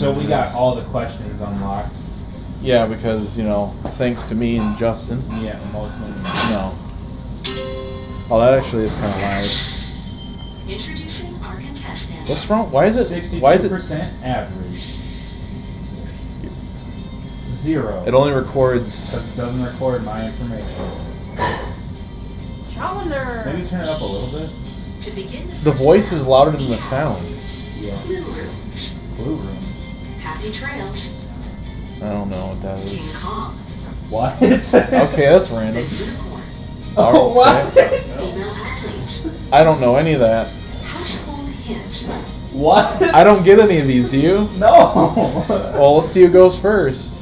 So we got all the questions unlocked. Yeah, because you know, thanks to me and Justin. Yeah, mostly. No. Oh, that actually is kind of loud. Introducing our contestant. What's wrong? Why is it? Sixty-two Why is it? percent average? Zero. It only records. because it doesn't record my information. Calendar. Maybe turn it up a little bit. To begin The voice is louder than the sound. Yeah. Blue Room. Blue room. Happy Trails. I don't know what that King. Kong. What? Okay, that's The random. Unicorn. Oh, oh what? I don't know any of that. Household hint. What? I don't get any of these. Do you? No. Well, let's see who goes first.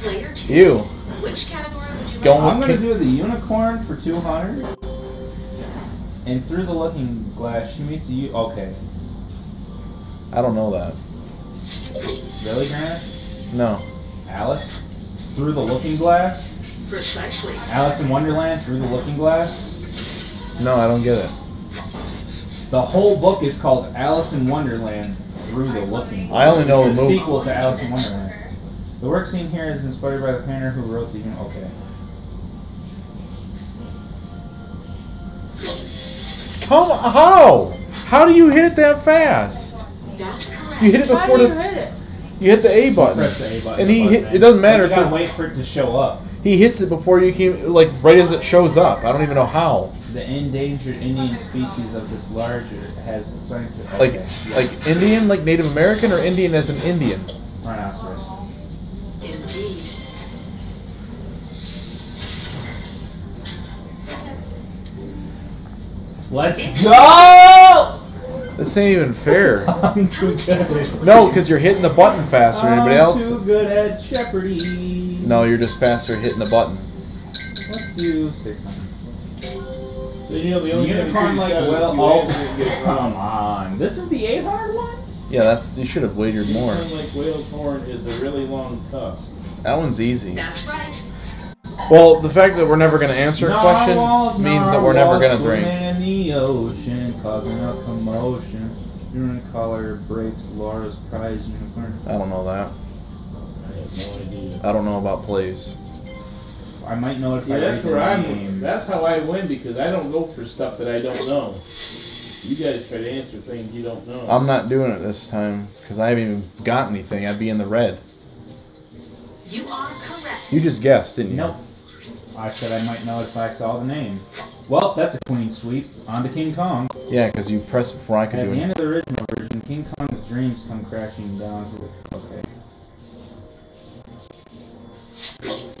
Player two. You. Which category would you Going like? I'm gonna do the unicorn for 200. And through the looking glass, she meets you. Okay. I don't know that. Really, Grant? No. Alice? Through the looking glass? Precisely. Alice in Wonderland through the looking glass? No, I don't get it. The whole book is called Alice in Wonderland Through the Looking Glass. I only know it's the a movie. sequel to Alice in Wonderland. The work seen here is inspired by the painter who wrote the. Okay. Come how? How do you hit it that fast? That's correct. You hit it How before do you the hit it? you hit the A button. Press the A button. And he hit- it doesn't matter But you wait for it to show up. He hits it before you can like right as it shows up. I don't even know how. The endangered Indian species of this larger has scientific. Like okay, yeah. like Indian, like Native American, or Indian as an Indian. rhinoceros. Indeed. Let's go! This ain't even fair. I'm too good. No, because you're hitting the button faster than anybody I'm else. too good at Jeopardy. No, you're just faster hitting the button. Let's do 600. So, you know, the only Unicorn like you well. Oh, answer and get come on. This is the 800 one? Yeah, that's you should have wagered more. Unicorn like whale's horn is a really long tusk. That one's easy. That's right. Well, the fact that we're never going to answer a question Narwhals, means that we're never going to drink. in the ocean, causing a commotion. Unicolor breaks Laura's prize unicorn. I don't know that. I have no idea. I don't know about plays. I might know if Yeah, I read that's where I'm. name. That's how I win because I don't go for stuff that I don't know. You guys try to answer things you don't know. I'm not doing it this time because I haven't even got anything. I'd be in the red. You are correct. You just guessed, didn't you? Nope. I said I might know if I saw the name. Well, that's a clean sweep. On to King Kong. Yeah, because you pressed it before I could At do it. At the end of the original version, King Kong's dreams come crashing down to the. Okay.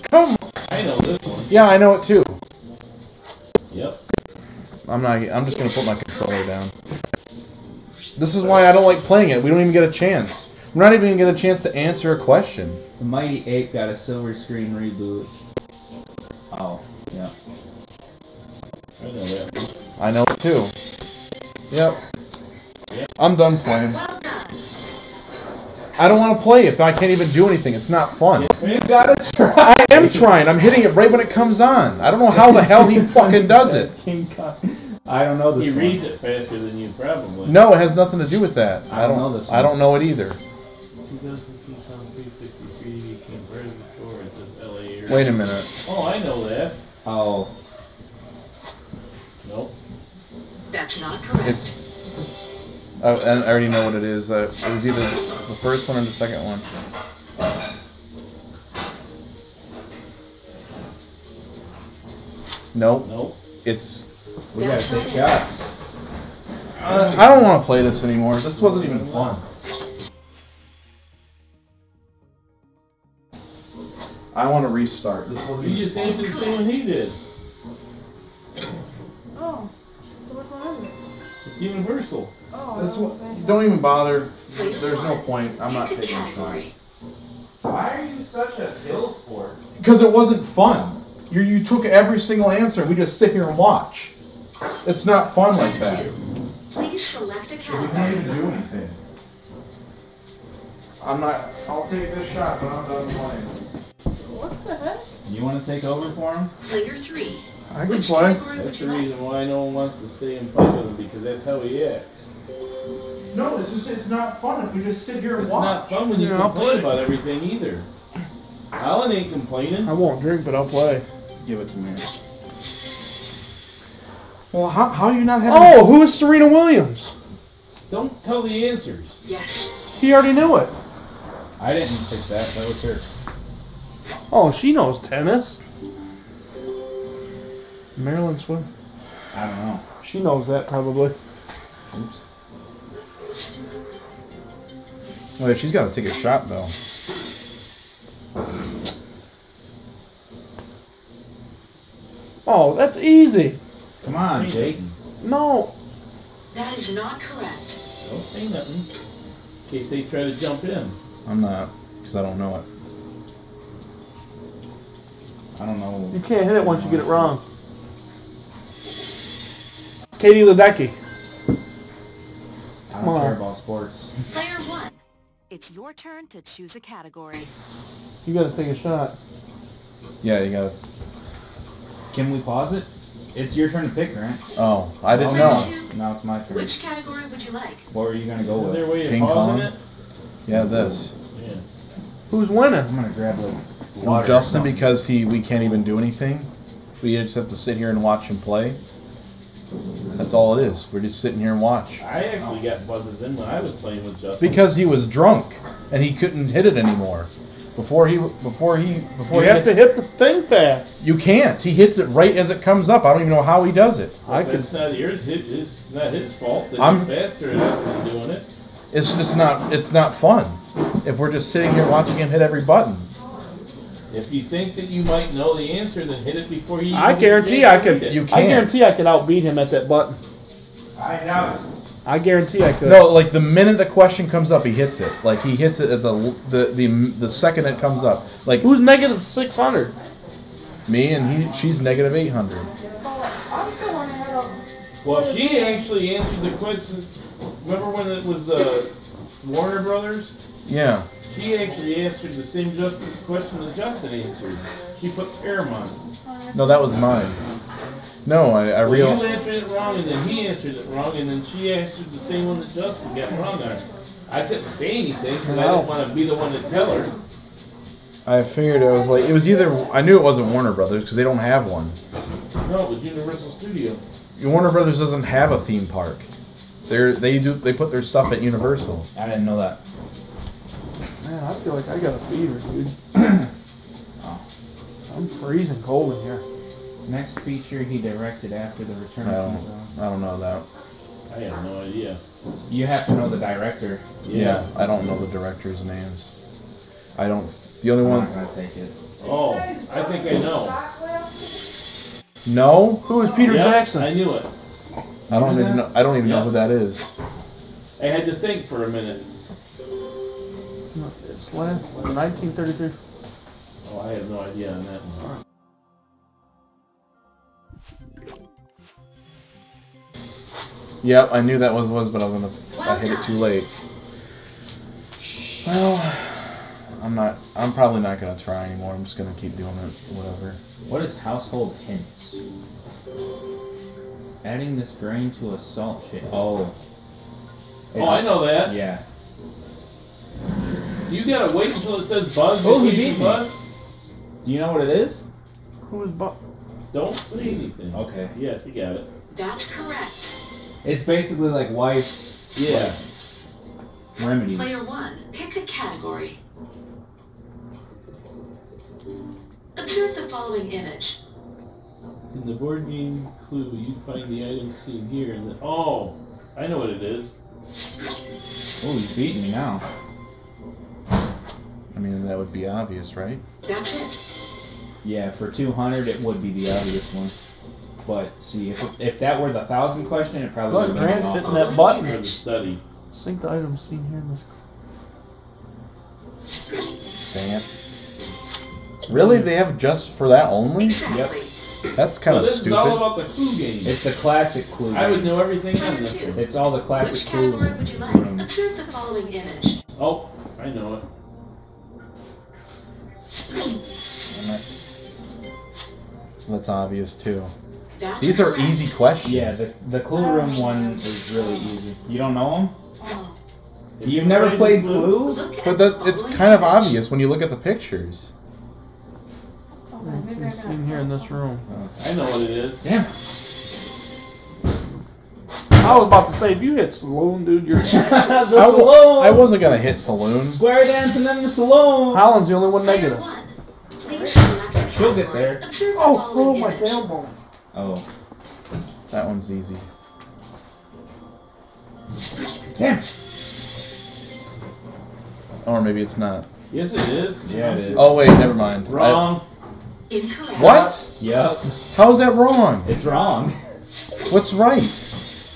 Come. I know this one. Yeah, I know it too. Yep. I'm not. I'm just gonna put my controller down. This is why I don't like playing it. We don't even get a chance. We're not even gonna get a chance to answer a question. The Mighty Ape got a silver screen reboot. Oh, yeah. I know that. I know it too. Yep. I'm done playing. I don't want to play if I can't even do anything. It's not fun. You gotta try. I am trying. I'm hitting it right when it comes on. I don't know how the hell he fucking does it. King Kong. I don't know this He one. reads it faster than you probably. No, it has nothing to do with that. I I don't don't. know this I don't know it either. This LA area. Wait a minute. Oh, I know that. Oh, Nope. That's not correct. It's. Oh, and I already know what it is. Uh, it was either the first one or the second one. Nope. Nope. It's. we gotta take shots. I don't want to play this anymore. This wasn't even fun. I want to restart. This wasn't. You just answered the same one he did. Oh. So which one is it? It's universal. Oh. This okay. one, don't even bother. There's no point. I'm not taking a shot. Why are you such a kill sport? Because it wasn't fun. You you took every single answer we just sit here and watch. It's not fun like that. Please select a We can't even do anything. I'm not. I'll take this shot, but I'm done playing. What the heck? You want to take over for him? Player three. I can play. That's the reason why no one wants to stay and play with him because that's how he acts. No, it's just it's not fun if we just sit here and It's watch. It's not fun when you Yeah, I'll complain play. about everything either. Alan ain't complaining. I won't drink, but I'll play. Give it to me. Well, how how are you not having? Oh, who is Serena Williams? Don't tell the answers. Yes. He already knew it. I didn't pick that. That was her. Oh, she knows tennis. Marilyn Swim. I don't know. She knows that probably. Oops. Oh, yeah, she's got to take a shot though. Oh, that's easy. Come on, Jake. No. That is not correct. Don't say nothing. In case they try to jump in. I'm not, because I don't know it. I don't know. You can't hit it once you get it wrong. Katie Ledecky. I don't care on. about sports. Player one. It's your turn to choose a category. You got to take a shot. Yeah, you gotta. Can we pause it? It's your turn to pick, right? Oh, I didn't Player know. two. Now it's my turn. Which category would you like? What were you gonna go Is there a with? way of King pausing Kong? it? Yeah, this. Yeah. Who's winning? I'm gonna grab like Well, water or Justin, something. because he we can't even do anything. We just have to sit here and watch him play. That's all it is. We're just sitting here and watch. I actually got buzzes in when I was playing with Justin. Because he was drunk and he couldn't hit it anymore. Before he before he before You he have to hit the thing fast. You can't. He hits it right as it comes up. I don't even know how he does it. I could. It's not yours. It, it's not his fault that I'm- he's faster than us than doing it. It's just not. It's not fun. If we're just sitting here watching him hit every button. If you think that you might know the answer, then hit it before he. I even gets a guarantee I to could. You I can't. guarantee I could outbeat him at that button. I doubt it. I guarantee I could. No, like the minute the question comes up, he hits it. Like he hits it at the the the, the second it comes up. Like Who's negative six hundred? me and he, she's negative eight hundred. I'm still on ahead of. Well, she actually answered the question. Remember when it was uh, Warner Brothers? Yeah. She actually answered the same just question that Justin answered. She put Paramount. No, that was mine. No, I, I Well, real. you answered it wrong, and then he answered it wrong, and then she answered the same one that Justin got wrong on. I couldn't say anything because I didn't want to be the one to tell her. I figured it was like it was either. I knew it wasn't Warner Brothers because they don't have one. No, it was Universal Studio. Warner Brothers doesn't have a theme park. They're they do they put their stuff at Universal. I didn't know that. Man, I feel like I got a fever, dude. Oh. I'm freezing cold in here. Next feature he directed after the return I of don't I don't know that. I have no idea. You have to know the director. Yeah, I don't know the directors' names. I don't. The only I'm one. not gonna take it. Oh, I think I know. No, Who is Peter Yep, Jackson? I knew it. I don't even know. I don't even know who that is. I had to think for a minute. It's last 1933. Oh, I have no idea on that one. Yep, I knew that was was, but I was gonna. I hit it too late. Well, I'm not. I'm probably not gonna try anymore. I'm just gonna keep doing it. Whatever. What is household hints? Adding this grain to a salt shake. Oh. Oh, I know that. Yeah. You gotta wait until it says buzz. Oh, he beat me. buzz. Do you know what it is? Who is buzz? Don't say anything. Okay. Yes, we got it. That's correct. It's basically like wife's Yeah. remedies. Player one, pick a category. Observe the following image. In the board game clue, you find the item seen here, and the, oh, I know what it is. Oh, he's beating me now. I mean, that would be obvious, right? That's it. Yeah, for 200 it would be the obvious one. But see, if, if that were the thousand question, it probably Look, would have been Grant's off. hitting that button. For the study. Sync the items seen here in this. Dang it. Really? They have just for that only? Exactly. That's kind Well, of this is all about the clue game. It's the classic clue. I would know everything on this one. It's all the classic Which clue category would you like? rooms. Observe the following image. Oh, I know it. Damn it. That's obvious too. That's These are correct. easy questions. Yeah, the, the clue room one is really easy. You don't know them? Oh, You've never played Clue? But that it's kind of obvious when you look at the pictures. Okay, I It's in here in this room. Oh. I know what it is. Damn. I was about to say, if you hit saloon, dude, you're. the I, w- saloon. I wasn't gonna hit Saloon. Square dancing in the saloon. Holland's the only one negative. She'll get there. Oh, oh, my tailbone. Oh. That one's easy. Damn. Or maybe it's not. Yes, it is. Yeah, it is. Oh wait, never mind. I- Wrong. what? Yep. How is that wrong? It's wrong. What's right?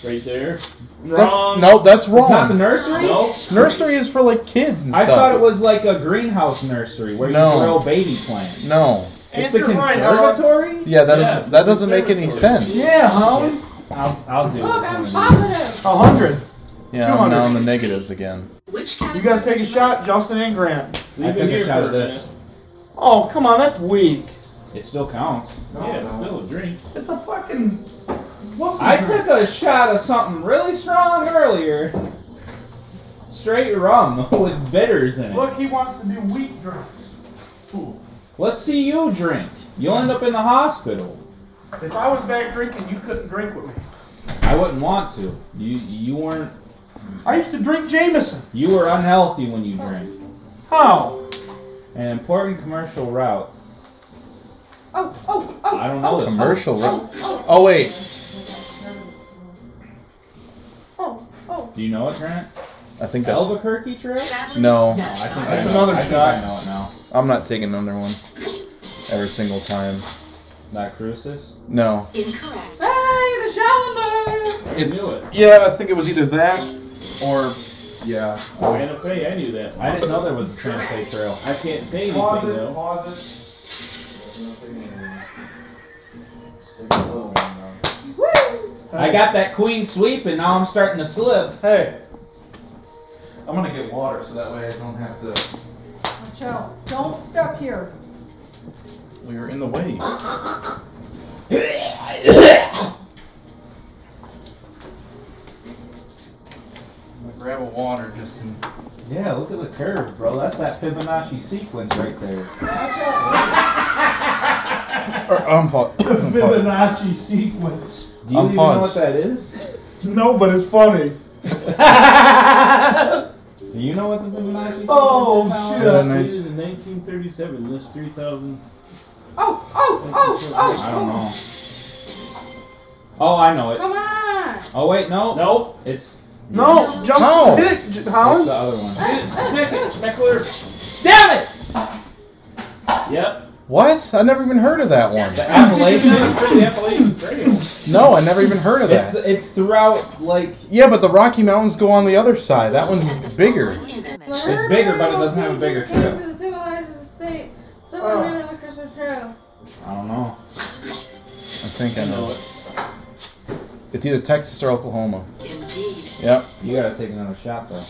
Right there. That's, Wrong. no, that's wrong. It's not the nursery? Nope. Nursery is for like kids and stuff. I stuff. thought it was like a greenhouse nursery where No. you grow baby plants. No. It's the Answer right, Holland. conservatory? Yeah, that Yes, doesn't that doesn't make any conservatory. sense. Yeah, Holland. I'll, I'll do Look, this I'm one. positive. A hundred. Yeah, I'm now in the negatives again. You gotta take a shot, Justin and Grant. I Leave it took a shot of this. Oh, come on, that's weak. It still counts. minute. Yeah, it's still a drink. It's a fucking. What's I took a shot of something really strong earlier. Straight rum with bitters in it. Look, he wants to do weak drinks. Let's see you drink. You'll end up in the hospital. If I was back drinking, you couldn't drink with me. I wouldn't want to. You you weren't I used to drink Jameson. you were unhealthy when you drank. How? An important commercial route. Oh, oh, oh. I don't know oh, this. one. Commercial. Oh, ro- oh, Oh wait, Do you know it, Grant? I think that's Albuquerque Trail? no. No, I think That's I another I shot. I know it now. I'm not taking another one. Every single time. That crucis? No. Incorrect. Hey, the calendar. It's knew it. yeah. I think it was either that or yeah. Oh, Santa Fe, I knew that. one. I didn't know there was a Santa Fe Trail. I can't say anything Pause it. though. Pause I got that queen sweep and now I'm starting to slip. Hey, I'm gonna get water so that way I don't have to. Watch out. Don't step here. We are in the way. I'm gonna grab a water just in. Yeah, look at the curve, bro. That's that Fibonacci sequence right there. Or, um, pa- Fibonacci sequence. Do you I'm even know what that is? No, but it's funny. Do you know what the Fibonacci oh, sequence Oh, is? Howard? shit. Yeah, nice. in 1937. List 3,000. Oh, oh, oh, oh. I don't know. Oh, I know it. Come on. Oh wait, no. Nope. It's No, jump. No. Hit it, J- it's Holland. the other one. Smack it, Smeckler. Damn it! Yep. What? I never even heard of that one. The Appalachian. the Appalachian Trail. No, I never even heard of It's that. the, it's throughout like Yeah, but the Rocky Mountains go on the other side. That one's bigger. It's bigger, but it doesn't have a bigger trail. The civilized state. Oh. Somewhere the Christmas trail. I don't know. I think I I know know. it. It's either Texas or Oklahoma. Indeed. Yep. You gotta take another shot though.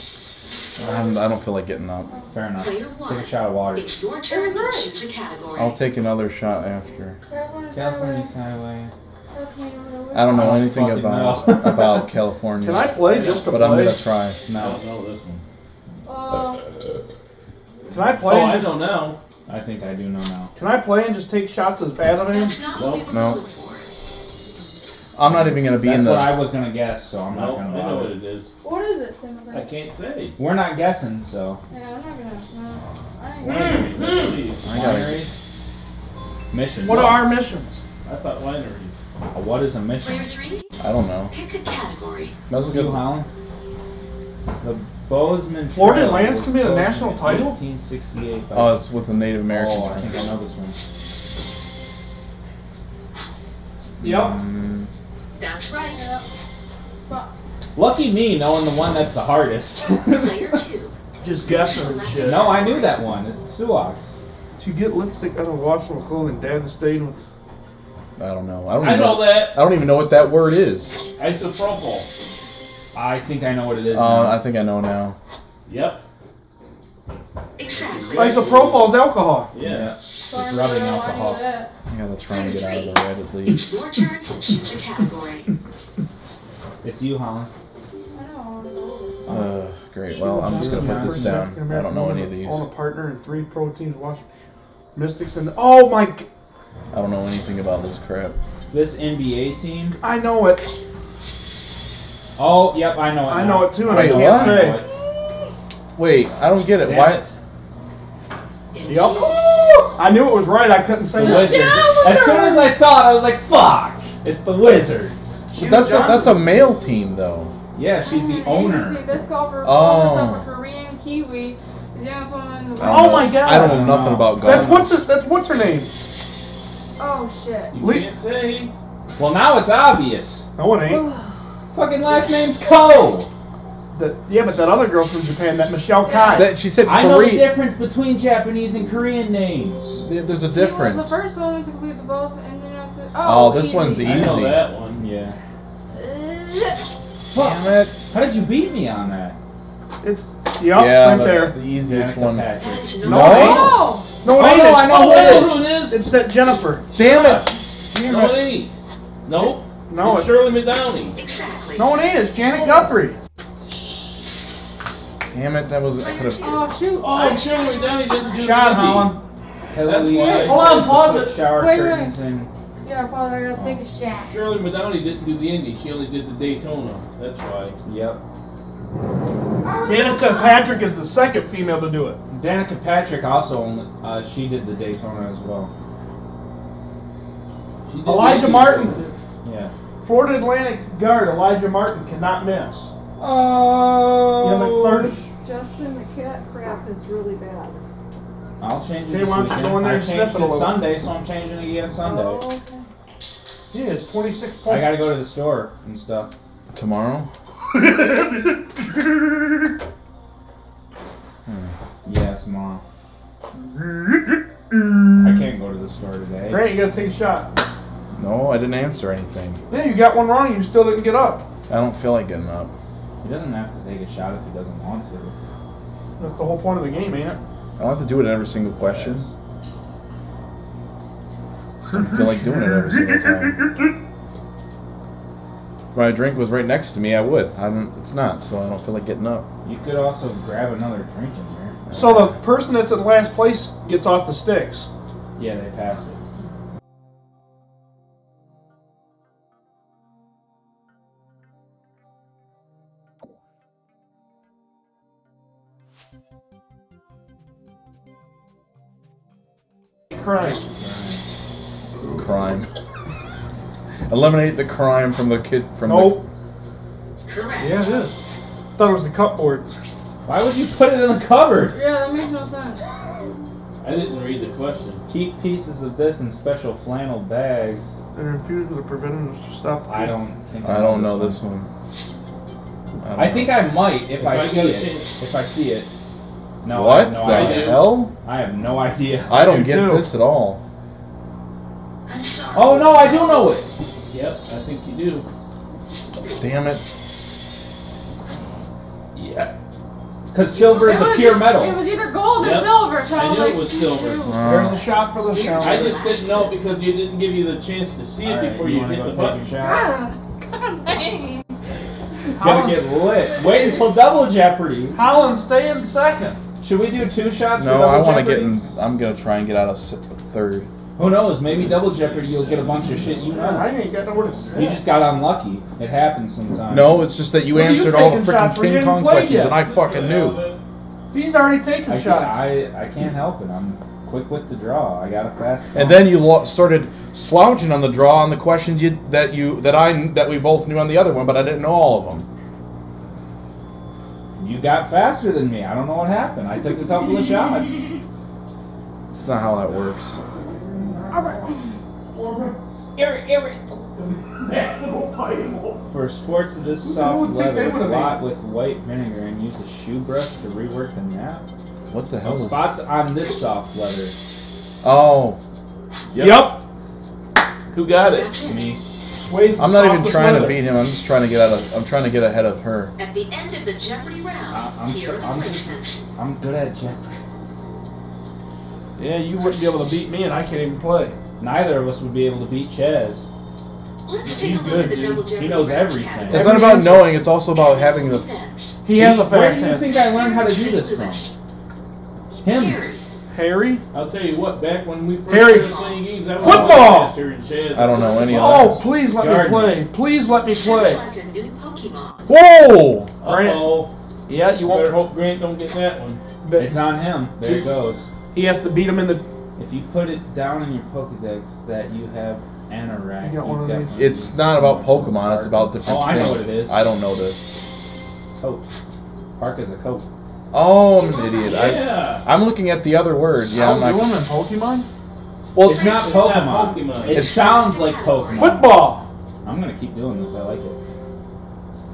I'm, I don't feel like getting up. Fair enough. Take a shot of water. It's your turn to choose a category. I'll take another shot after. California California's Highway. highway. California I don't know I don't anything about know. about California, Can I play just to but I'm gonna try. I No, don't know this one. Uh, Can I play? Oh, and I just, don't know. I think I do know now. Can I play and just take shots as bad at him? That's not what No. Going for. I'm not even gonna be That's in what. I was gonna guess, so I'm No, not I gonna know what bother. it is. what is it, Timothy? I can't say. We're not guessing, so. Yeah, I'm not gonna. No, I ain't Wineries, I believe. I gotta. Wineries. Missions. What are our missions? I thought wineries. Uh, What is a mission? Player three, I don't know. pick a category. That was a Sue good. Holland. The Bozeman Florida Trail Atlantic was can be the chosen national in title? 1868. Oh, it's with the Native American. Oh, I think I know this one. Yep. That's right. Lucky me knowing the one that's the hardest. Player two, Just guessing and shit. no, I knew that one. It's the Sioux. To get lipstick out of washable clothing, dad the stain with. I don't know. I don't. I Even know that. I don't even know what that word is. Isopropyl. I think I know what it is. Uh, now. I think I know now. Yep. exactly. Isopropyl is alcohol. Yeah. So It's I'm rubbing gonna alcohol. lie to. Yeah, let's try and get out of the red at least. It's your turn to choose a category. It's you, Holland. I know. Uh, great. Well, I'm just gonna put this down. I don't know any of these. Own a partner and three pro teams. Watch Mystics and oh my! I don't know anything about this crap. This NBA team. I know it. Oh, yep, I know it. I now. know it too, and Wait, I can't what? say. Wait, I don't get it. Damn Why? it. Yep. I knew it was right. I couldn't say The it. Wizards. As soon as I saw it, I was like, "Fuck!" It's the Wizards. But that's a, that's a male team though. Yeah, she's the Agency, owner. This call for Oh. herself a Korean Kiwi. Is the youngest woman in the I world. don't Oh my God. I don't know nothing about golf. That's what's her, that's what's her name? Oh shit. You Le- can't say. Well, now it's obvious. No, it ain't. Oh. Fucking last name's Ko. The, yeah, but that other girl's from Japan, that Michelle Kai. That she said I know the Korea. difference between Japanese and Korean names. There's a She was difference. the first woman to complete the both Indian Ocean- oh, oh, this one's I know Easy. that one. Yeah. Damn it. How did you beat me on that? It's yep, yeah, right that's there. the easiest Danica one. Patrick. No, it ain't. Oh! No, it Oh, ain't. no, I know oh, who Oh, it I know who it is. It's that Jennifer. Damn it. Damn No, it it. ain't. Nope. No, it's it's, Shirley McDowney. Exactly. no, it ain't. It's Janet oh. Guthrie. Damn it. That was. I could have. Oh shoot! Oh, Shirley McDowney didn't do Shot, the Holland. Hillary why- Hold on, pause put it. Shower Wait, wait. curtains in. Yeah, pause. I gotta take a shot. Shirley McDowney didn't do the Indy. She only did the Daytona. That's why. Yep. Danica Patrick is the second female to do it. Danica Patrick also only, uh, she did the Daytona as well. She did the Elijah Indy. Martin. Yeah. Florida Atlantic guard Elijah Martin cannot miss. Oh. Yeah, McClurdy. Justin, the cat crap is really bad. I'll change it Jay, this why don't weekend. go in there I and changed it a it little? Sunday, so I'm changing it again Sunday. Oh, okay. He is 26 points. I gotta go to the store and stuff. Tomorrow? Hmm. Yeah, tomorrow. I can't go to the store today. Grant, you gotta take a shot. No, I didn't answer anything. Yeah, you got one wrong. You still didn't get up. I don't feel like getting up. He doesn't have to take a shot if he doesn't want to. That's the whole point of the game, ain't it? I don't have to do it in every single question. Just don't feel like doing it every single time. If my drink was right next to me, I would. I don't, it's not, so I don't feel like getting up. You could also grab another drink in there. So the person that's in last place gets off the sticks. Yeah, they pass it. Crime. Crime. Eliminate the crime from the kid from Nope. Yeah, it is. Thought it was the cupboard. Why would you put it in the cupboard? Yeah, that makes no sense. I didn't read the question. Keep pieces of this in special flannel bags. They're infused with a preventative to stop. I don't think the. I don't know this one. I, I think I might if, If I, I see it. chance- If I see it. No. What no the idea. hell? I have no idea. I don't get too. this at all. Oh no, I do know it. Yep, I think you do. Damn it. Yeah. Because silver is a was- pure metal. It was either gold or Yep. silver, so I, I was knew it was silver. shoot. There's a shot for the shower. I just didn't know because you didn't give you the chance to see it Alright, before you, wanna hit go the take button. your shot? God, God dang. Gotta get lit. Wait until double jeopardy. Holland, stay in second. Should we do two shots no, double I want to get in. I'm gonna try and get out of s- third. Who knows? Maybe double jeopardy you'll get a bunch of shit you know. I ain't got nowhere to sit. You just got unlucky. It happens sometimes. No, it's just that you What are you answered all the freaking shots King Kong questions, yet. and I fucking knew. He's already taken I, can, shots. I I can't help it. I'm quick with the draw. I got a fast. And then you lo- started slouching on the draw on the questions you that you that I that we both knew on the other one, but I didn't know all of them. You got faster than me. I don't know what happened. I took a couple of shots. It's not how that works. For sports of this soft would think they leather, would've blot with white vinegar and use a shoe brush to rework the nap. What the The hell is? spots on this soft leather. Oh, Yep. Who got it? Me. Suede's the I'm not even softest trying to beat him. I'm just trying to get out of. I'm trying to get ahead of her. At the end of the Jeopardy round, I- I'm here so- the I'm just- I'm good at jeopardy. Yeah, you wouldn't be able to beat me, and I can't even play. Neither of us would be able to beat Chaz. Let's take He's a look good, at the dude. He knows everything. categories. It's not about knowing. It's also about having the Present. He has a Where do you think I learned how to do this from? Him. Harry. Harry? I'll tell you what, back when we first Harry. started playing games, I was Football! faster than Shaz. I don't know any of Oh, that. please let Garden. me play. Please let me play. Like a new Pokemon. Whoa! Uh-oh. Yeah, you You won't. better hope Grant don't get that one. But It's on him. There it goes. he has to beat him in the. If you put it down in your Pokedex that you have Anorak, You got one of these? It's not about Pokemon. It's about different Oh, I know what it is. I don't know this. coat. Park is a coat. Oh, I'm an idiot. I, Yeah. I'm looking at the other word. Yeah, oh, I'm I'll do not. him in Pokemon? Well, It's not It's not Pokemon. Pokemon. It sounds like Pokemon. Football! I'm gonna keep doing this. I like it.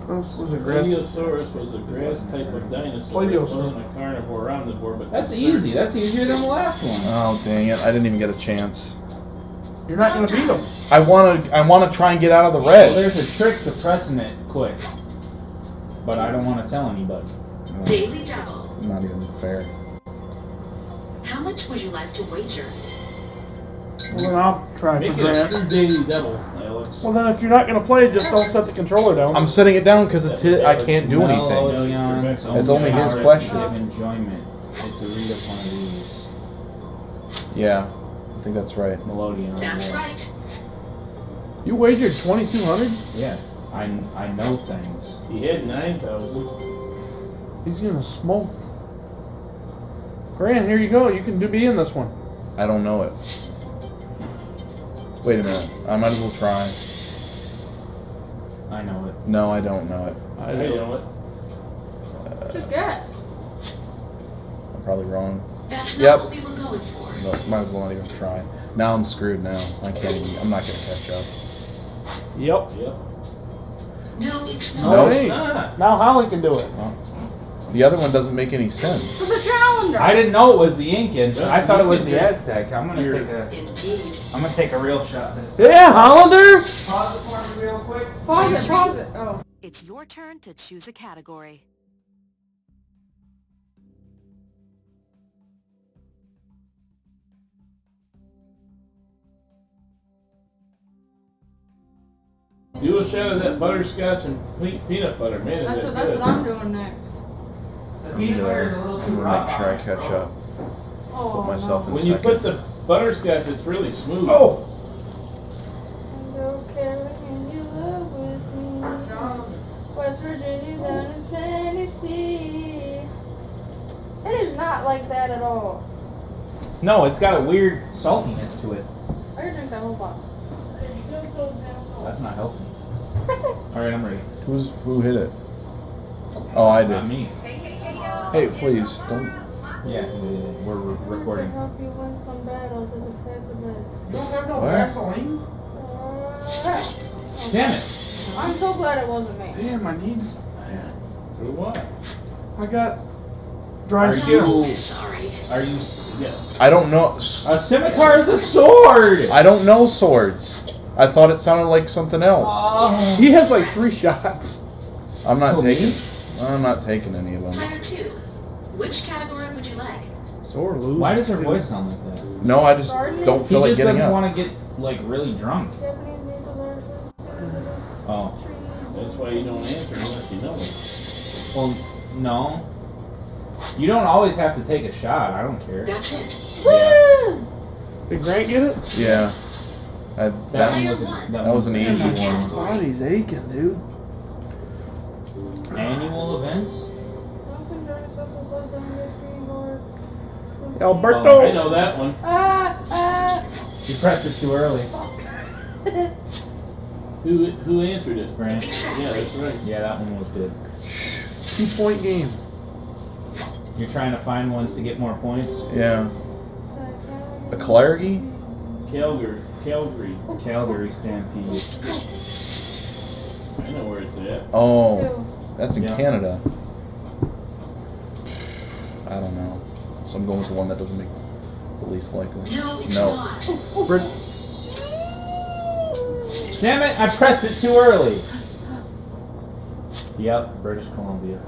Was, was it grass? Plesiosaurus was a grass type of dinosaur. It Plesiosaurus. wasn't a carnivore omnivore, but That's easy. That's easier than the last one. Oh dang it! I didn't even get a chance. You're not gonna beat him. I want to. I want to try and get out of the Well, red. there's a trick to pressing it quick, but I don't want to tell anybody. Daily Double. Not even fair. How much would you like to wager? Well, then I'll try Make for it a Grant. daily double, Alex. Well, then if you're not gonna play, just don't set the controller down. I'm setting it down because it's his. I can't do anything. Melodeons It's only his question. Enjoyment. It's a read of one of these. Yeah, I think that's right. Melodeon. That's yeah. right. You wagered 2,200? Yeah, I, I know things. He hit 9,000. He's gonna smoke. Grant, here you go. You can do be in this one. I don't know it. Wait a minute. I might as well try. I know it. No, I don't know it. I I know it. Uh, Just guess. I'm probably wrong. That's Yep. not what we were going for. But might as well not even try. Now I'm screwed. Now I can't. Even, I'm not gonna catch up. Yep. Yep. No, it's No, not. Nope. it ain't. Nah. Now Holland can do it. The other one doesn't make any For sense. the Challenger. I didn't know it was the Incan. That's I thought it was the Aztec. I'm gonna You're- take a. Indeed. I'm gonna take a real shot this. Yeah, Hollander. Pause it for me real quick. Pause it, pause it. Oh. It's your turn to choose a category. Do a shot of that butterscotch and pe- peanut butter, man. Is That's that what, that's good. what I'm doing next. The I'm gonna, uh, butter is a little I'm too gonna raw. make sure I catch up. Oh, Put myself no. in When you put the butterscotch, it's really smooth. Oh! Can you live with me? West Virginia down in Tennessee. It is not like that at all. No, it's got a weird saltiness to it. I could drink that whole bottle. That's not healthy. All right, I'm ready. Who's who hit it? Oh, I did. Not did. me. Hey, please don't. Yeah, we're re- recording. Help you win some battles as a type of this. You don't have no What? Vaseline? Uh, Damn it! I'm so glad it wasn't me. Damn, my knees. For what? I got dry Are skin. you? Sorry. Are you? Yeah. I don't know. A scimitar is a sword. I don't know swords. I thought it sounded like something else. He has like three shots. I'm not Who, me? taking. I'm not taking any of them. Player two. Which category would you like? Sore lose. Why does her voice sound like that? No, I just don't He feel like just getting doesn't up. want to get like really drunk. Japanese maples are so. Oh. That's why you don't answer unless you know it. Well, no. You don't always have to take a shot. I don't care. That's it. Yeah. Did Grant get it? Yeah. I, That that, one was a, that, that was an easy one. category. Body's aching, dude. Annual events. Alberto. Oh, I know that one. Ah, ah. You pressed it too early. Who who answered it? Grant. Yeah, that's right. Yeah, that one was good. Two point game. You're trying to find ones to get more points. Yeah. A clergy? Calgary. Calgary. Calgary Stampede. I know where it's at. Oh, Two. that's in Yeah. Canada. I don't know. So I'm going with the one that doesn't make. It's the least likely. No, No. not. Brit- Damn it! I pressed it too early. Yep, British Columbia.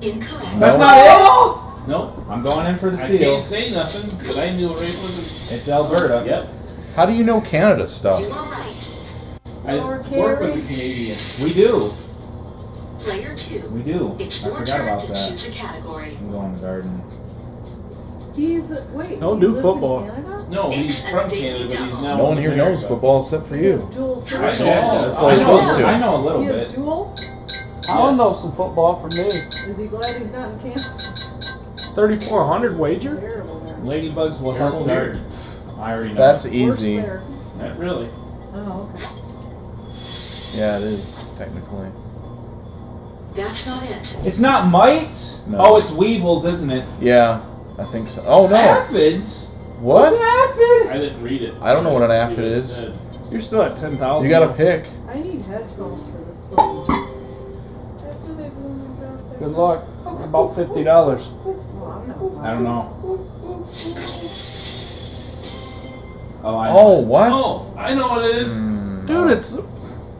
Incorrect. No. That's not it. Nope. I'm going in for the steal. I steal. can't say nothing, but I knew it right when the. It's Alberta. Yep. How do you know Canada stuff? You are right. I work with carry. a Canadian. We do. Player two. We do. It's I forgot turn about to that. choose a category. I'm going to garden. He's wait. Don't he do lives football. In No, he's from Canada, but he's now. No one in here knows America. football except for He has you. dual I know. That's I know. to. I know a little He has bit. dual. I'll know some football from me. Is he glad he's not in Canada? 3,400 wager? Ladybugs will Terrible help garden. I already know. That's Worse easy. there. Not really. Oh, okay. Yeah, it is technically. That's not it. It's not mites. No. Oh, it's weevils, isn't it? Yeah, I think so. Oh no! Aphids. What? What's an aphid? I didn't read it. I don't know what an aphid is. said. You're still at 10,000. You gotta pick. I need headphones for this phone. After they bloom and drop Good luck. About $50. I'm not. I don't know. Oh, I know. Oh, what? Oh, I know what it is. Hmm. Dude, it's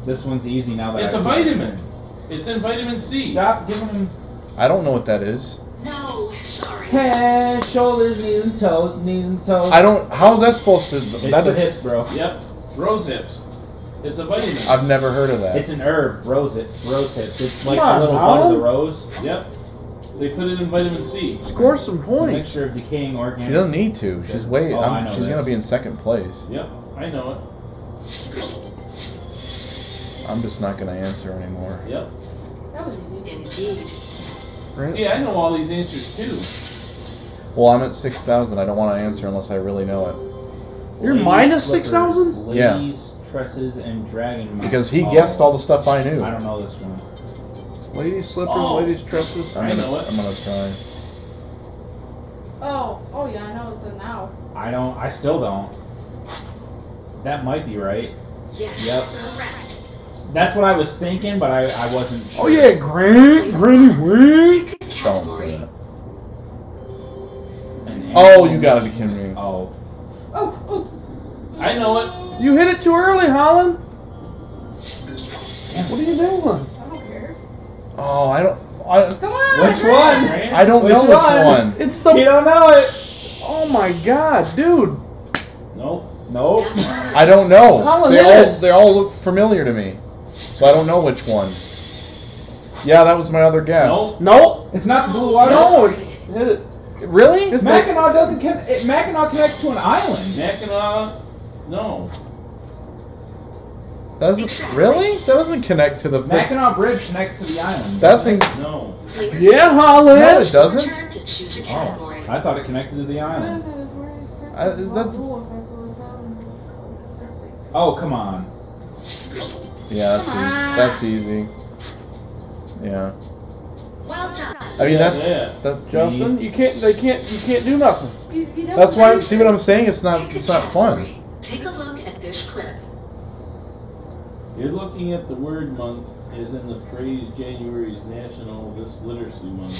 This one's easy now that It's I a see vitamin. It's in vitamin C. Stop giving him I don't know what that is. No, sorry. head, shoulders, knees and toes, knees and toes. I don't. How's that supposed to? It's that- the hips, bro. Yep. Rose hips. It's a vitamin. I've never heard of that. It's an herb, rose it, rose hips. It's like Come the little bud of the rose. Yep. They put it in vitamin C. score some points. It's a points. mixture of decaying organs. she doesn't need to. She's way. Oh, I I'm, know she's gonna be in second place. Yep. I know it. I'm just not gonna answer anymore. Yep. That was easy. Indeed. See, I know all these answers too. Well, I'm at six thousand. I don't want to answer unless I really know it. You're Ladies' 6,000? Yeah. Ladies, tresses, and dragon. mouth. Because he Oh, guessed all the stuff I knew. I don't know this one. Ladies' slippers, Oh. ladies' tresses. I'm I gonna. know it. I'm gonna try. Oh, oh yeah, I know it's a now. I don't. I still don't. That might be right. Yes. Yep. Correct. That's what I was thinking, but I, I wasn't oh, sure. Oh yeah, Grant, Granny Wing. Pick a Don't say category. that. Oh, you gotta be kidding me. Oh, Oh, oh. I know it. You hit it too early, Holland. What are you doing? I don't care. Oh, I don't. I, Come on. which Grant. one? I don't Which know which one? one. It's You don't know it. Oh my god, dude. Nope. Nope. I don't know. Holland They all they all look familiar to me, so I don't know which one. Yeah, that was my other guess. Nope. Nope. It's not the blue water. No. it- Really? It's the, Mackinac doesn't. Con- it, Mackinac connects to an island. Mackinac. No. Doesn't really? That doesn't connect to the. fir- Mackinac Bridge connects to the island. That's in. No. Player yeah. Holland. No, it doesn't. turn to choose a Oh. I thought it connected to the island. I- that's- Oh, come on. Yeah, that's Come easy. on. That's easy. Yeah. Well done. I mean, that's Yeah. that. Justin, you can't. They can't. You can't do nothing. That's why. See what I'm saying? It's not. It's not fun. Take a look at this clip. You're looking at the word month as in the phrase January's National This Literacy Month.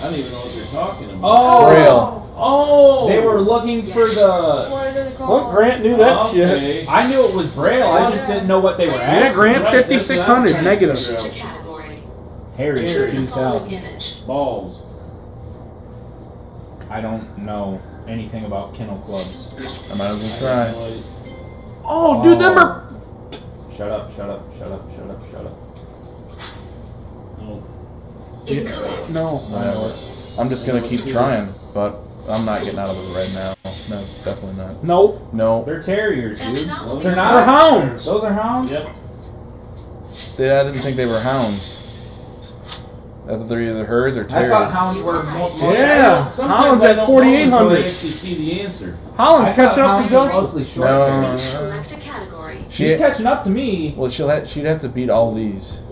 I don't even know what they're talking about. Oh, Braille. Oh! They were looking for the. What is it Grant knew that shit. I knew it was Braille. I just didn't know what they were Yeah, asking. Grant, Right, that's what I'm 5600 negative. figure Choose a out. category. Harry Harry. for The following 2000. Balls. I don't know anything about kennel clubs. I might as well try. have no. Oh, dude, number. Shut up! Shut up! Shut up! Shut up! Shut up! No. Incorrect. No. Whatever. I'm just gonna keep trying, but I'm not getting out of it right now. No, definitely not. Nope. No, They're terriers, dude. not They're not They're hounds. Those are hounds. Yep. they, I didn't think they were hounds. I thought they're either hers or terriers. I thought hounds were mo- mostly. Yeah. Sometimes Holland's I at don't know until 4800. I actually see the answer. Holland's I thought catching up to hounds were Justin. mostly. No. Hairs. Select. She, She's catching up to me. well, she'll ha- she'd have to beat all these.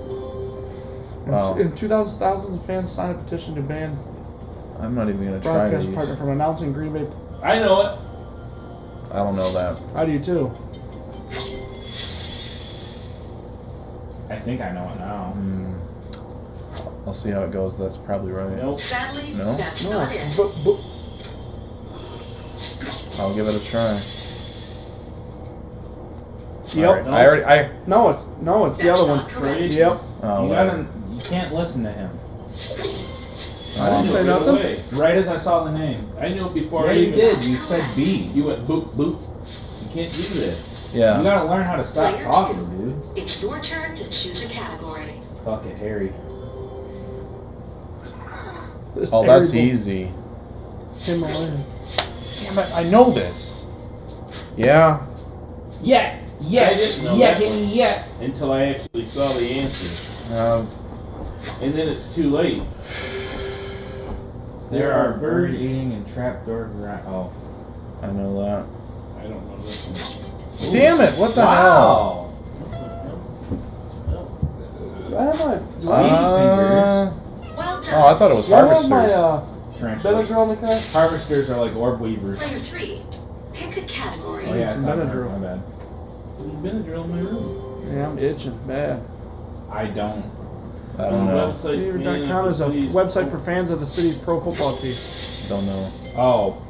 Wow. In 2000, thousands of fans signed a petition to ban I'm not even gonna try these. broadcast partner from announcing Green Bay. I know it. I don't know that. How do you too? I think I know it now. Hmm. I'll see how it goes. That's probably right. Nope. Sadly, No? that's No. not it. But, but, I'll give it a try. Yep. Alright, I already. I. no, it's no, it's the other not one. correct. Yep. Oh, you gotta. You can't listen to him. I didn't say Right nothing. away. Right as I saw the name. I knew it before Yeah, I you even. did. You said B. You went boop boop. You can't do that. Yeah. You gotta learn how to stop Player talking, two. dude. It's your turn to choose a category. Fuck it, Harry. Oh, that's Harry easy. Himalayan. Damn it! I know this. Yeah. Yeah, yeah, I didn't know yeah, yeah, Until I actually saw the answer. Um, And then it's too late. There are bird eating and trapdoor gra- Oh. I know that. I don't know this one. Damn it! What the hell? Wow. Do I have my, Speedy Uh, Well done. oh, I thought it was do I have my harvesters. uh, Better Tarantulas. Girl in the car? Harvesters are like orb weavers. Player three. Pick a category. Oh yeah, it's Some not Benadryl. my bad. Benadryl in my room. Yeah, I'm itching bad. I don't. I don't know. Website fan Fever.com of is a the city's website for fans of the city's pro football team. Don't know. Oh,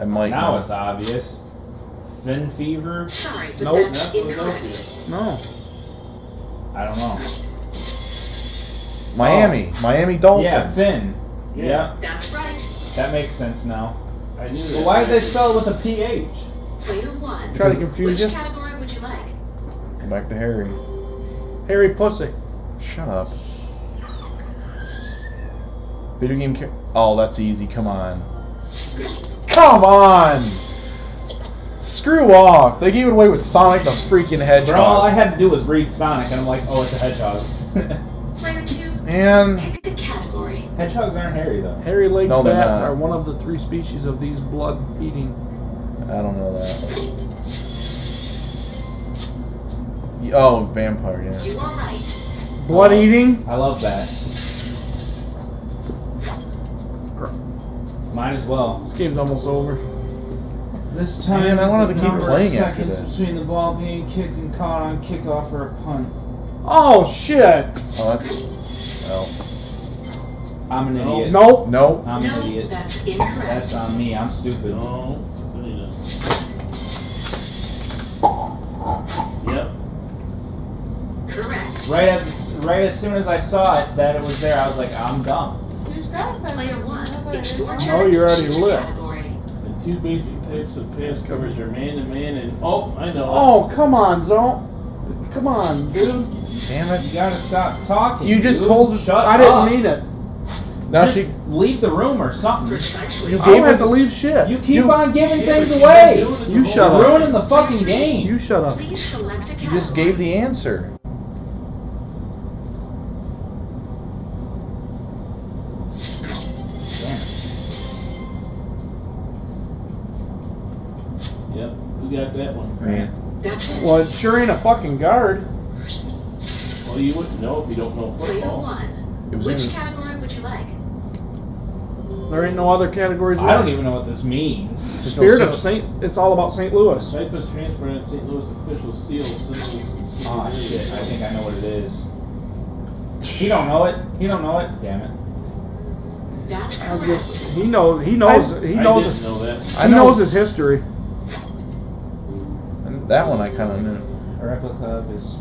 I might now know. it's obvious. Fin fever? Sorry, but Nope. that's Not incorrect. Philadelphia. No. I don't know. Miami. Oh. Miami Dolphins. Yeah, Finn. Yeah. Yeah, That's right. that makes sense now. I knew But that. why did they spell it with a PH? Player one. Try to confuse Which you. category would you like? Go back to Harry. Harry Pussy. Shut up. Video game. Ca- oh, that's easy. Come on. Come on. Screw off. They gave it away with Sonic the freaking Hedgehog. Bro, all I had to do was read Sonic, and I'm like, oh, it's a hedgehog. Player two. Man. Pick a category. Hedgehogs aren't hairy though. Hairy leg No, bats not. are one of the three species of these blood eating. I don't know that. Oh, vampire. Yeah. You are right. Blood oh. eating? I love bats. Might as well. This game's almost over. This time Man, I wanted the to keep number of playing after this. between the ball being kicked and caught on kickoff or a punt. Oh shit! Oh, that's. Well. I'm an No. idiot. Nope. No. I'm an idiot. that's incorrect. That's on me. I'm stupid. No. Yep. Correct. Right as right as soon as I saw it that it was there, I was like, I'm dumb. You just got. Player one. Oh, it's your Oh, turn. No, you're already Choose lit. The two basic types of pass coverage are man to man and oh, I know. Oh, come on, Zone. Come on, dude. Damn You it. gotta stop talking. You just dude. told- Shut I didn't mean it. Now just she. leave the room or something. Precisely. You I gave don't have to leave shit. You keep You- on giving things but you've away. been doing it the You whole shut up. Ruining the fucking game. You shut up. Please select a category. You just gave the answer. Yep. We got that one. Man. Well, it sure ain't a fucking guard. Well, you wouldn't know if you don't know football. one. It was Which in. category would you like? There ain't no other categories. I don't even know what this means. Spirit of Saint. It's all about St. Louis. Type of transparent St. Louis official seal symbols and seal Oh shit! I think I know what it is. He don't know it. He don't know it. Damn it. That's I correct. just, he knows. He knows. I- he I knows. didn't know that. I he know. knows his history. And that one I kind of knew. A replica of his.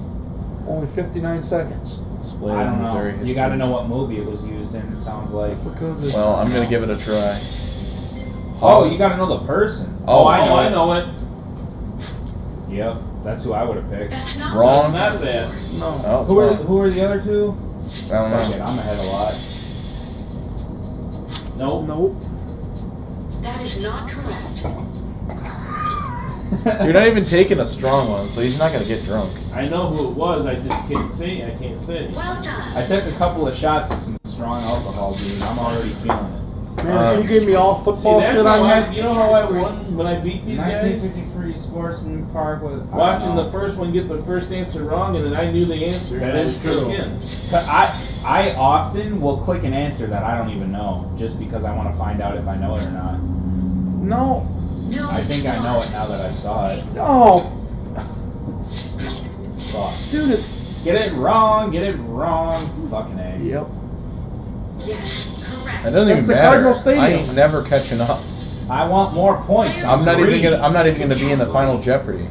Only 59 seconds. Display I don't know. Missouri You history. gotta know what movie it was used in. It sounds like. Well, I'm gonna give it a try. Oh, you gotta know the person. Oh, Oh, I oh, know. Oh, I it. know it. Yep, that's who I would have picked. That's not Wrong. That's not that. No. Oh, Who are wrong. who are the other two? I don't Fuck know. it, I'm ahead a lot. Nope. Nope. That is not correct. You're not even taking a strong one, so he's not gonna get drunk. I know who it was. I just can't say. I can't say. Well done. I took a couple of shots of some strong alcohol, dude. I'm already feeling it. Man, Uh, you gave me all See, football that's shit on I, that, you know how I won when I beat these guys? 1953 Sportsman Park was Watching the first one get the first answer wrong, and then I knew the answer. That and I is would click true. I I often will click an answer that I don't even know, just because I want to find out if I know it or not. no. No, I think I know it now that I saw it. Oh, Fuck. dude, it's. Get it wrong. Get it wrong. Fucking a. Yep. Yes, correct. It doesn't That's even matter. Stadium. I ain't never catching up. I want more points. I'm, I'm not even greedy. gonna. I'm not even gonna be in the final Jeopardy.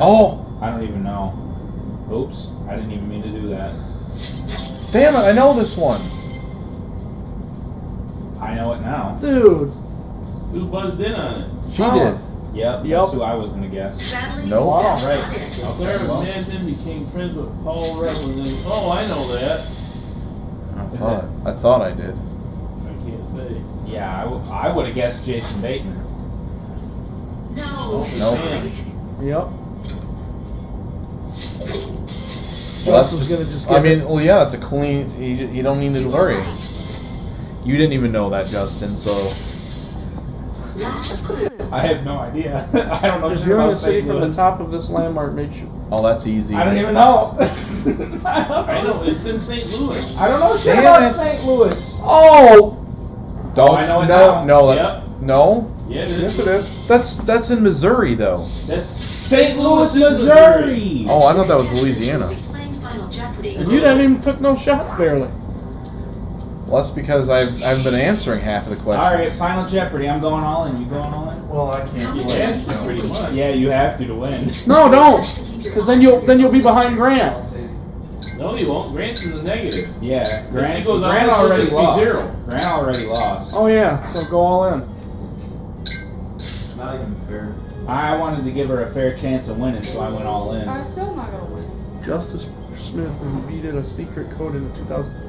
Oh, I don't even know. Oops. I didn't even mean to do that. damn it! I know this one. I know it now. Dude. Who buzzed in on it? She Oh. did. Yep, Yep. that's who I was gonna guess. Sadly, No. Wow. that's Right. not it. Sarah Manton became friends with Paul Rudd and then, oh, I know that. I Is thought, I thought I did. I can't say. Yeah, I, w- I would have guessed Jason Bateman. No. No. sorry. Yep. Well, that's Justin's gonna just I mean, well, yeah, it's a clean. He, he don't need to worry. You didn't even know that, Justin. So Last clue. I have no idea. I don't know If shit you're in about the city St. from the Louis. top of this landmark, make sure. oh, that's easy. I don't even know. I know, it's in St. Louis. I don't know shit Damn about it. St. Louis. Oh! Don't. Oh, I know it no, now. no, that's Yep. no. Yeah, it is. Yes, it is. That's that's in Missouri though. That's St. Louis, Missouri. Oh, I thought that was Louisiana. Playing Final Jeopardy. And you didn't even took no shots barely. Well, that's because I've I haven't been answering half of the questions. All right, questions. Final Jeopardy. I'm going all in. You going all in? Well, I can't. You have to, pretty much. Yeah, you have to to win. No, don't. Because then you'll then you'll be behind Grant. No, you won't. Grant's in the negative. Yeah, Grant. goes Grant she'll already just be lost. zero. Grant already lost. Oh yeah, so go all in. Not even fair. I wanted to give her a fair chance of winning, so I went all in. I'm still not gonna win. Justice Smith defeated a secret code in the 2000.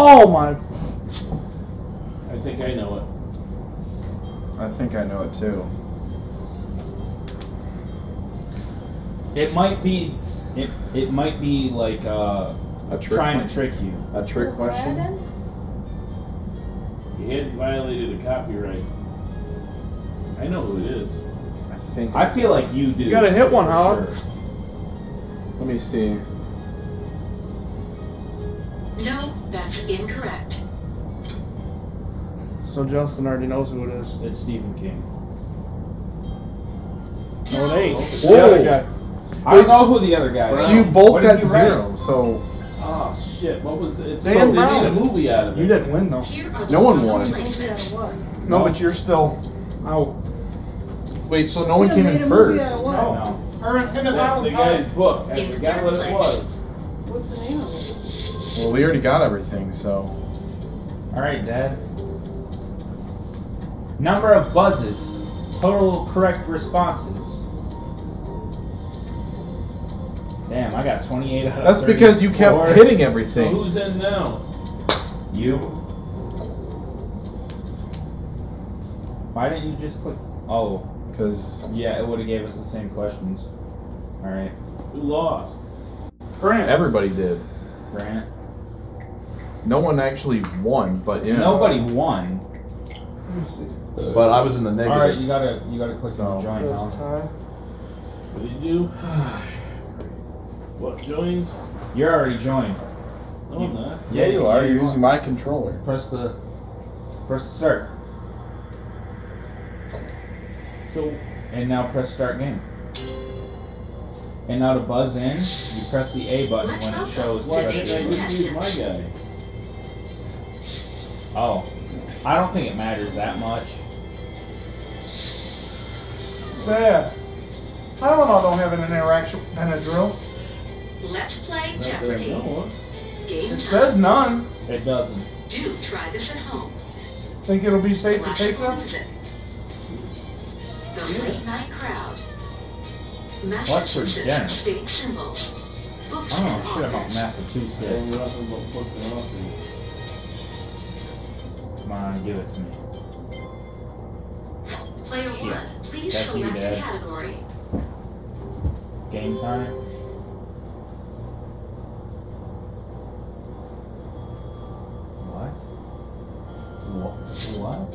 Oh my! I think I know it. I think I know it too. It might be, it it might be like uh, A trick. trying que- to trick you. a trick question. Aladdin? He had violated a copyright. I know who it is. I think. I feel like you do. You gotta hit one, for Howard. sure. Let me see. No, that's incorrect. So Justin already knows who it is. It's Stephen King. Oh, no, it ain't. Whoa. the other guy. I don't know who the other guy is. So you both What got you write? zero. So Oh shit! What was it? Dan so they made a movie out of it. You didn't win though. Here are the No one won. Movie out placements. of what? No, but you're still out. wait. So no one came in a movie out first. of what? No. That- the guy's book. I In forgot what it was. What's the name of it? Well, we already got everything. So All right, Dad. Number of buzzes. Total correct responses. Damn, I got 28 out of that's because you kept hitting everything. So everything. who's in now? You. Why didn't you just click? Oh, Because yeah, it would have gave us the same questions. All right, Who lost? Grant. everybody did. Grant. No one actually won, but you know. Nobody won. But I was in the negative. All right, you gotta you gotta click on So- join There's now. time. What did you do? What joins? You're already joined. No, I'm not. Yeah, you are. You're using my controller. Press the press start, So and now press start game. And now to buzz in, you press the A button when it shows to why can't I just use my guy? Oh, I don't think it matters that much. Dad. Tylenol don't know. Don't have an interaction and a drill. Let's play Not Jeopardy. know. Game It time. says none. It doesn't. Do try this at home. Think it'll be safe to take them? this? music. The late night crowd. Massachusetts dinner? state symbols. Books I don't know shit about authors. Massachusetts. Well, nothing and authors. Come on, give it to me. Player Shit. one, please That's select a Dad. category. Game time. What? Wha- What?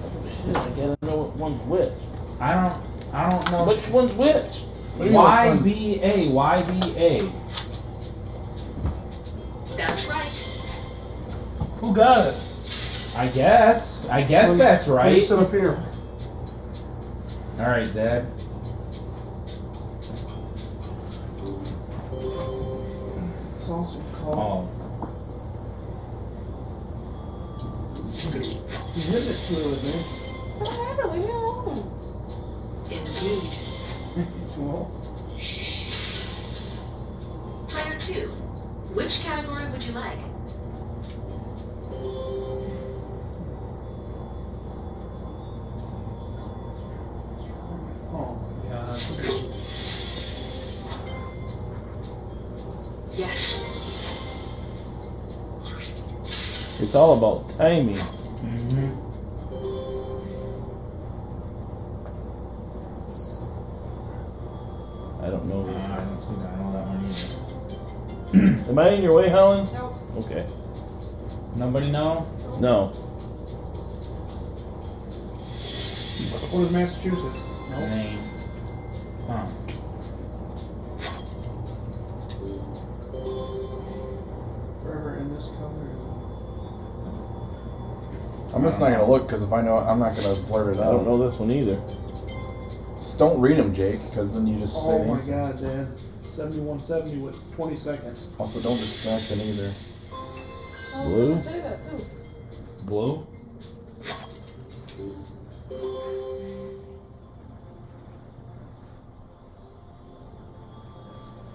Oh, shit, I gotta know what one's which. I don't. I don't know. Which one's which? YBA. YBA. That's right. Who got it? I guess. I guess Please- that's right. Please sit up here. All right, Dad. It's also called. Oh. You hit it too early, man. Whatever, leave me alone. Indeed. Too Which category would you like? Oh. Yes. It's all about timing. Am I in your way, Helen? Nope. Okay. Nobody know? No. What is Massachusetts? No. Name. Huh. Forever in this color. I'm just not gonna look because if I know, I'm not gonna blurt it I out. I don't know this one either. Just don't read them, Jake, because then you just oh say Oh my god, Dad. 7170 with 20 seconds. Also, don't distract him either. I Blue? say that too. Blue?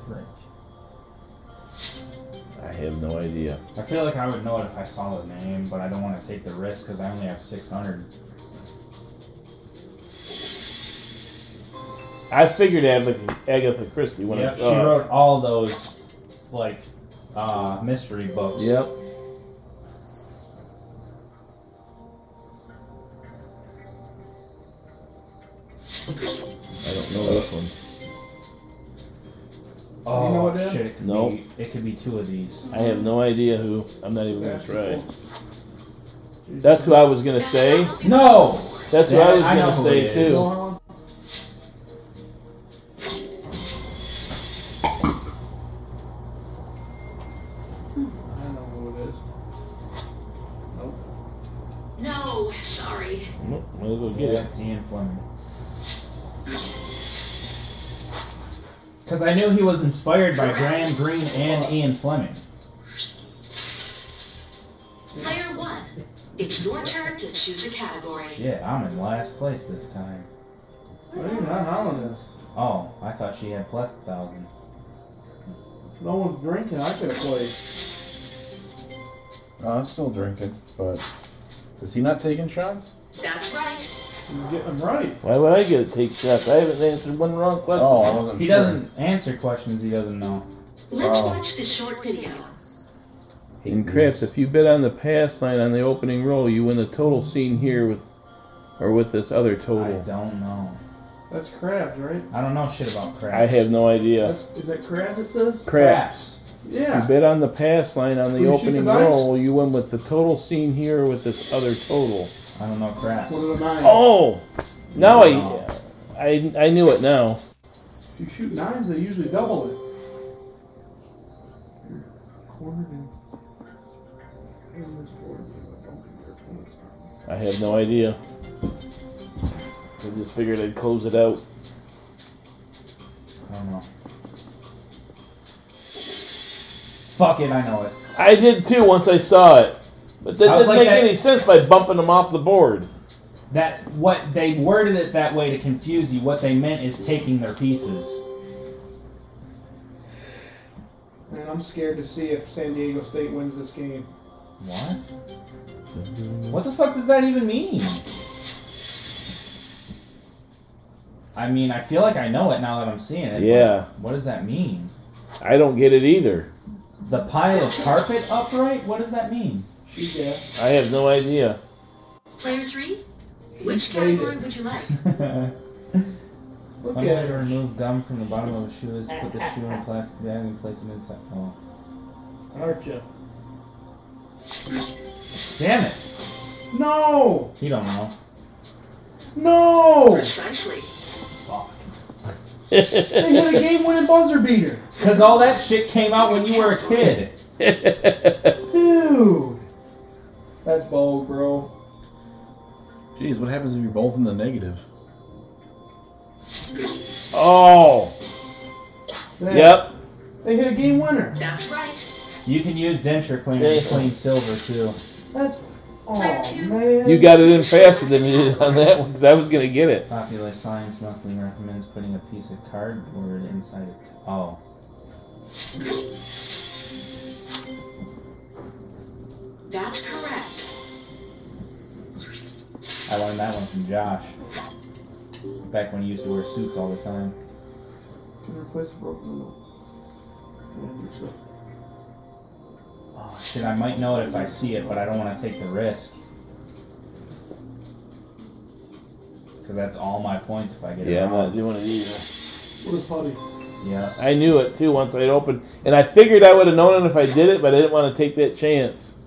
Frick. I have no idea. I feel like I would know it if I saw the name, but I don't want to take the risk because I only have 600. I figured Agatha, Agatha Christie when Yep, she saw it. wrote all those, like, uh, mystery books. Yep. I don't know this one. Oh, You know what, shit. It could, Nope. be, it could be two of these. I have no idea who. I'm not even gonna try. Jeez. That's who I was gonna say. No! That's who I Yeah, was I know gonna who say it is. too. Knew he was inspired by Graham Greene and Ian Fleming. Player one. It's your turn to choose a category. Shit, I'm in last place this time. I don't even know how Holland is. Oh, I thought she had plus a thousand. No one's drinking. I could have played. Uh, I'm still drinking, but is he not taking shots? That's right. He's getting them right. Why would I get to take shots? I haven't answered one wrong question. Oh, I wasn't He sure. doesn't answer questions he doesn't know. Let's Oh. watch this short video. In craps, if you bet on the pass line on the opening roll, you win the total seen here with, or with this other total. I total. don't know. That's crabs, right? I don't know shit about craps. I have no idea. That's, is that crabs it says? Craps. You bet on the pass line on the Will you shoot opening the dice? roll, you win with the total seen here with this other total. I don't know crap. What are the nines? Oh, now No. I, I, I knew it now. If you shoot nines, they usually double it. You're cornered in. in this board, but don't your opponent's arm. I have no idea. I just figured I'd close it out. I don't know. Fuck it, I know it. I did too once I saw it, but that I was didn't like make that- any sense by bumping them off the board. That what they worded it that way to confuse you. What they meant is taking their pieces. Man, I'm scared to see if San Diego State wins this game. What? What the fuck does that even mean? I mean, I feel like I know it now that I'm seeing it. but Yeah. What does that mean? I don't get it either. The pile of carpet upright? What does that mean? She guessed. I have no idea. Player three. Which stated. category would you like? Look One at way to remove gum from the bottom of a shoe is put the shoe in a plastic bag and place it inside. Oh. Aren't you? Damn it! No! You don't know. No! Precisely. Fuck. They hit a game-winning buzzer beater. Because all that shit came out when you were a kid. Dude. That's bold, bro. Jeez, what happens if you're both in the negative? oh, They- yep. They hit a game winner. That's right. You can use denture cleaner to clean silver too. That's. Oh, man. You got it in faster than you did on that one because I was gonna get it. Popular Science Monthly recommends putting a piece of cardboard inside it. Oh. That's correct. I learned that one from Josh. Back when he used to wear suits all the time. Can replace the broken one. Shit, I might know it if I see it, but I don't want to take the risk. Because that's all my points if I get Yeah, it I'm wrong. not doing it either. What is potty? Yeah. I knew it too once I'd opened, and I figured I would have known it if I did it, but I didn't want to take that chance.